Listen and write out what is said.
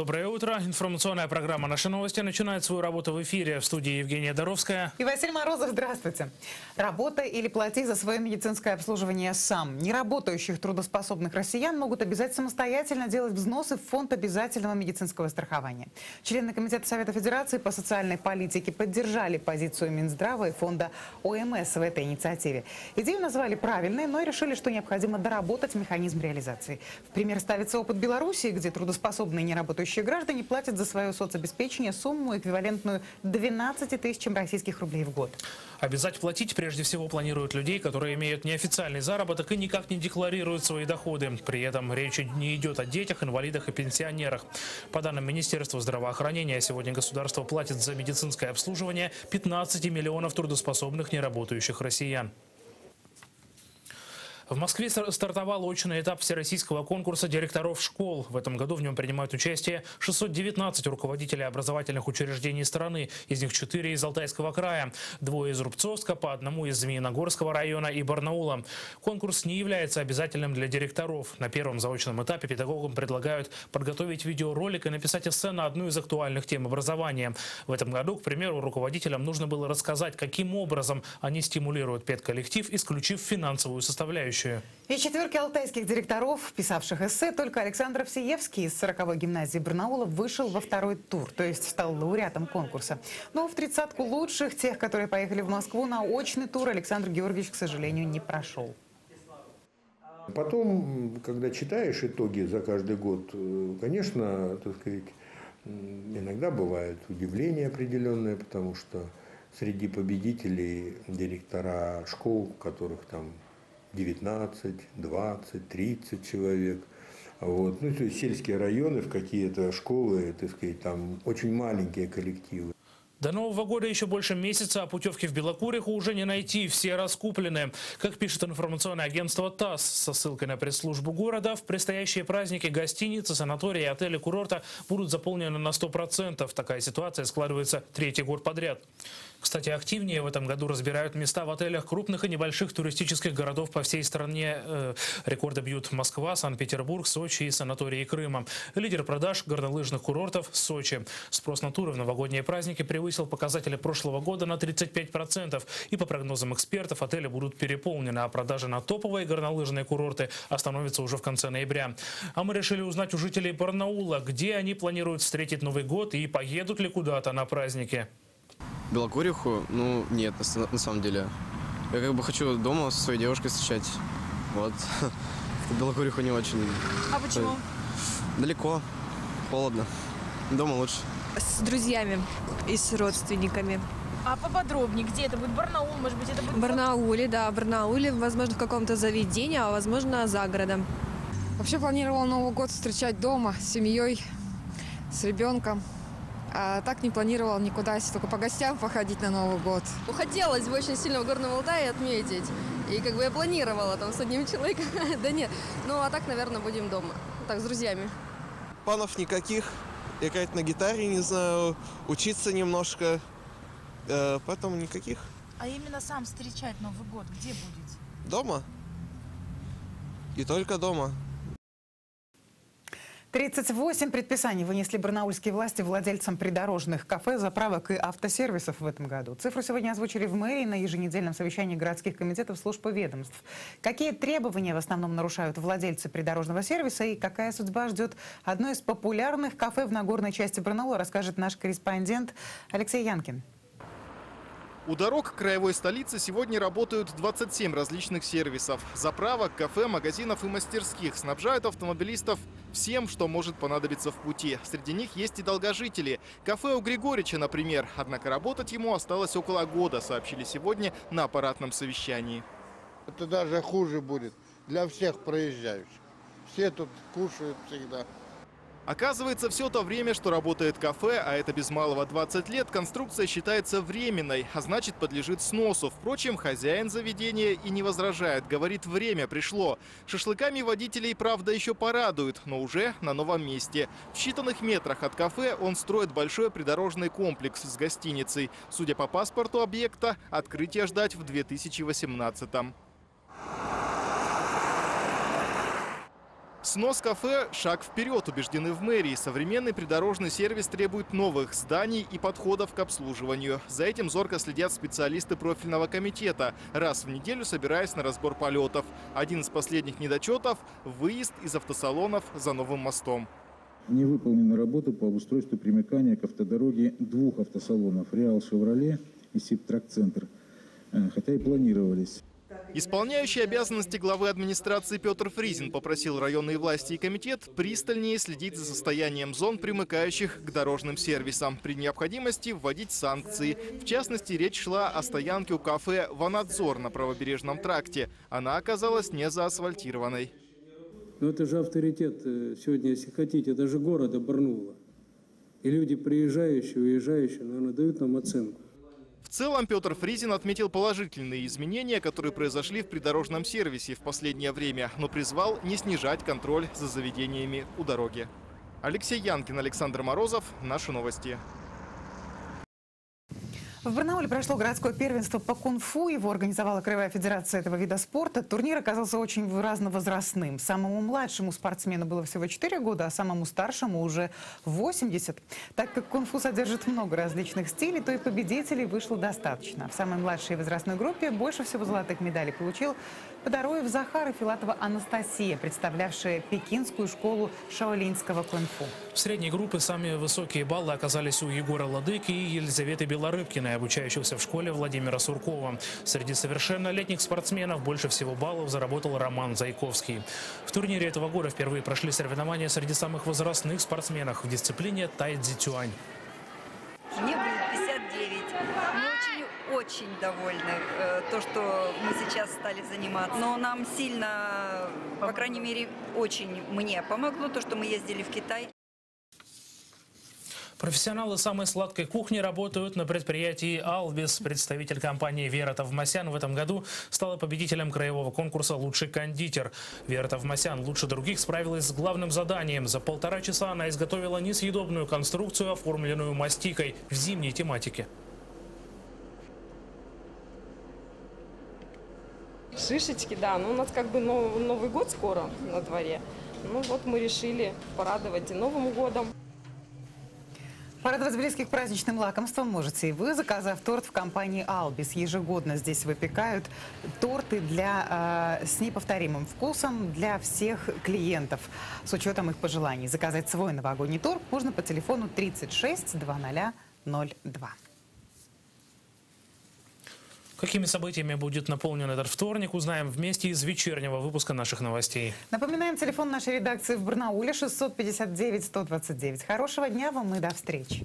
Доброе утро. Информационная программа «Наши новости» начинает свою работу в эфире. В студии Евгения Доровская. И Василий Морозов, здравствуйте. Работа или плати за свое медицинское обслуживание сам. Неработающих трудоспособных россиян могут обязать самостоятельно делать взносы в фонд обязательного медицинского страхования. Члены Комитета Совета Федерации по социальной политике поддержали позицию Минздрава и фонда ОМС в этой инициативе. Идею назвали правильной, но решили, что необходимо доработать механизм реализации. В пример ставится опыт Беларуси, где трудоспособные неработающие граждане платят за свое соцобеспечение сумму, эквивалентную 12 тысячам российских рублей в год. Обязать платить прежде всего планируют людей, которые имеют неофициальный заработок и никак не декларируют свои доходы. При этом речь не идет о детях, инвалидах и пенсионерах. По данным Министерства здравоохранения, сегодня государство платит за медицинское обслуживание 15 миллионов трудоспособных неработающих россиян. В Москве стартовал очный этап всероссийского конкурса директоров школ. В этом году в нем принимают участие 619 руководителей образовательных учреждений страны. Из них 4 из Алтайского края, двое из Рубцовска, по одному из Змеиногорского района и Барнаула. Конкурс не является обязательным для директоров. На первом заочном этапе педагогам предлагают подготовить видеоролик и написать эссе на одну из актуальных тем образования. В этом году, к примеру, руководителям нужно было рассказать, каким образом они стимулируют педколлектив, исключив финансовую составляющую будущее. Из четверки алтайских директоров, писавших эссе, только Александр Всеевский из 40-й гимназии Барнаула вышел во второй тур, то есть стал лауреатом конкурса. Но в тридцатку лучших, тех, которые поехали в Москву на очный тур, Александр Георгиевич, к сожалению, не прошел. Потом, когда читаешь итоги за каждый год, э, конечно, так сказать, иногда бывает удивление определенное, потому что среди победителей директора школ, которых там 19, 20, 30 человек. Вот. Ну, то есть сельские районы, в какие-то школы, так сказать, там очень маленькие коллективы. До Нового года еще больше месяца, а путевки в Белокуриху уже не найти, все раскуплены. Как пишет информационное агентство ТАСС со ссылкой на пресс-службу города, в предстоящие праздники гостиницы, санатории и отели курорта будут заполнены на 100%. Такая ситуация складывается третий год подряд. Кстати, активнее в этом году разбирают места в отелях крупных и небольших туристических городов по всей стране. Э, рекорды бьют Москва, Санкт-Петербург, Сочи и санатории Крыма. Лидер продаж горнолыжных курортов – Сочи. Спрос на туры в новогодние праздники превысил показатели прошлого года на 35%. И по прогнозам экспертов, отели будут переполнены, а продажи на топовые горнолыжные курорты остановятся уже в конце ноября. А мы решили узнать у жителей Барнаула, где они планируют встретить Новый год и поедут ли куда-то на праздники. Белокуриху? Ну, нет, на, на самом деле. Я как бы хочу дома со своей девушкой встречать. Вот. Белокуриху не очень. А почему? Далеко, холодно. Дома лучше. С друзьями и с родственниками. А поподробнее, где это будет? Барнаул, может быть, это будет? Барнауле, да, Барнауле, возможно, в каком-то заведении, а возможно, за городом. Вообще планировала Новый год встречать дома с семьей, с ребенком. А так не планировал никуда, если только по гостям походить на Новый год. Ну, хотелось бы очень сильно в Горном Алтае отметить. И как бы я планировала там с одним человеком. да нет. Ну, а так, наверное, будем дома. Так, с друзьями. Планов никаких. Играть на гитаре, не знаю, учиться немножко. Э, поэтому никаких. А именно сам встречать Новый год где будете? Дома. И только дома. 38 предписаний вынесли барнаульские власти владельцам придорожных кафе, заправок и автосервисов в этом году. Цифру сегодня озвучили в мэрии на еженедельном совещании городских комитетов служб и ведомств. Какие требования в основном нарушают владельцы придорожного сервиса и какая судьба ждет одно из популярных кафе в Нагорной части Барнаула, расскажет наш корреспондент Алексей Янкин. У дорог краевой столицы сегодня работают 27 различных сервисов. Заправок, кафе, магазинов и мастерских снабжают автомобилистов всем, что может понадобиться в пути. Среди них есть и долгожители. Кафе у Григорича, например. Однако работать ему осталось около года, сообщили сегодня на аппаратном совещании. Это даже хуже будет для всех проезжающих. Все тут кушают всегда. Оказывается, все то время, что работает кафе, а это без малого 20 лет, конструкция считается временной, а значит подлежит сносу. Впрочем, хозяин заведения и не возражает, говорит, время пришло. Шашлыками водителей, правда, еще порадуют, но уже на новом месте. В считанных метрах от кафе он строит большой придорожный комплекс с гостиницей. Судя по паспорту объекта, открытие ждать в 2018 -м. Снос кафе – шаг вперед, убеждены в мэрии. Современный придорожный сервис требует новых зданий и подходов к обслуживанию. За этим зорко следят специалисты профильного комитета, раз в неделю собираясь на разбор полетов. Один из последних недочетов – выезд из автосалонов за новым мостом. Не выполнена работа по обустройству примыкания к автодороге двух автосалонов «Реал Шевроле» и «Сибтрак-центр», э, хотя и планировались. Исполняющий обязанности главы администрации Петр Фризин попросил районные власти и комитет пристальнее следить за состоянием зон, примыкающих к дорожным сервисам. При необходимости вводить санкции. В частности, речь шла о стоянке у кафе «Ванадзор» на правобережном тракте. Она оказалась не заасфальтированной. Но это же авторитет э, сегодня, если хотите, даже города Барнула. И люди, приезжающие, уезжающие, наверное, дают нам оценку. В целом Петр Фризин отметил положительные изменения, которые произошли в придорожном сервисе в последнее время, но призвал не снижать контроль за заведениями у дороги. Алексей Янкин, Александр Морозов. Наши новости. В Барнауле прошло городское первенство по кунг-фу. Его организовала Краевая федерация этого вида спорта. Турнир оказался очень разновозрастным. Самому младшему спортсмену было всего 4 года, а самому старшему уже 80. Так как кунг-фу содержит много различных стилей, то и победителей вышло достаточно. В самой младшей возрастной группе больше всего золотых медалей получил Подороев Захар и Филатова Анастасия, представлявшая пекинскую школу шаолинского кунг-фу. В средней группе самые высокие баллы оказались у Егора Ладыки и Елизаветы Белорыбкиной, обучающихся в школе Владимира Суркова. Среди совершеннолетних спортсменов больше всего баллов заработал Роман Зайковский. В турнире этого года впервые прошли соревнования среди самых возрастных спортсменов в дисциплине тайцзи-тюань. Мне было 59. Мы очень, довольны, э, то, что мы сейчас стали заниматься. Но нам сильно, по крайней мере, очень мне помогло то, что мы ездили в Китай. Профессионалы самой сладкой кухни работают на предприятии «Албис». Представитель компании Вера Тавмасян в этом году стала победителем краевого конкурса «Лучший кондитер». Вера Тавмасян лучше других справилась с главным заданием. За полтора часа она изготовила несъедобную конструкцию, оформленную мастикой в зимней тематике. Шишечки, да. Ну, у нас как бы нов- Новый год скоро на дворе. Ну вот мы решили порадовать и Новым годом. Порадовать близких праздничным лакомством можете и вы, заказав торт в компании «Албис». Ежегодно здесь выпекают торты для, э, с неповторимым вкусом для всех клиентов с учетом их пожеланий. Заказать свой новогодний торт можно по телефону 36 0002. Какими событиями будет наполнен этот вторник, узнаем вместе из вечернего выпуска наших новостей. Напоминаем, телефон нашей редакции в Барнауле 659 129. Хорошего дня вам и до встречи.